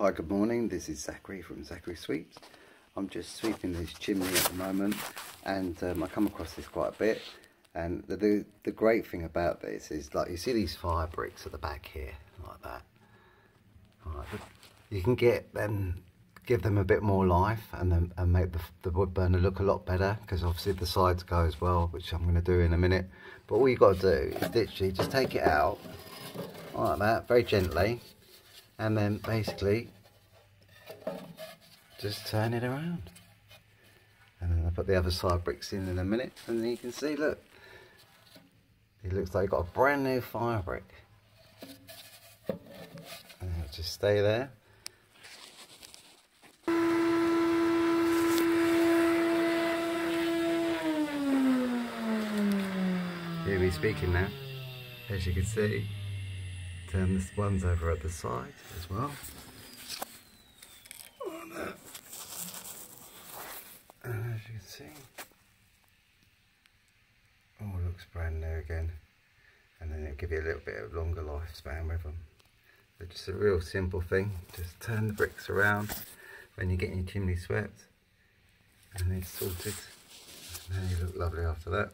Hi, good morning. This is Zachary from Zachary Sweeps. I'm just sweeping this chimney at the moment and um, I come across this quite a bit. And the, the, the great thing about this is like you see these fire bricks at the back here, like that. You can get them, give them a bit more life and then and make the, the wood burner look a lot better because obviously the sides go as well, which I'm going to do in a minute. But all you got to do is literally just take it out like that, very gently and then basically just turn it around. And then I'll put the other side bricks in in a minute and then you can see look it looks like you've got a brand new fire brick. And it'll just stay there. Hear me speaking now as you can see turn this ones over at the side as well. And as you can see, all looks brand new again. And then it'll give you a little bit of longer lifespan with them. So just a real simple thing. Just turn the bricks around when you're getting your chimney swept. And it's sorted. And then you look lovely after that.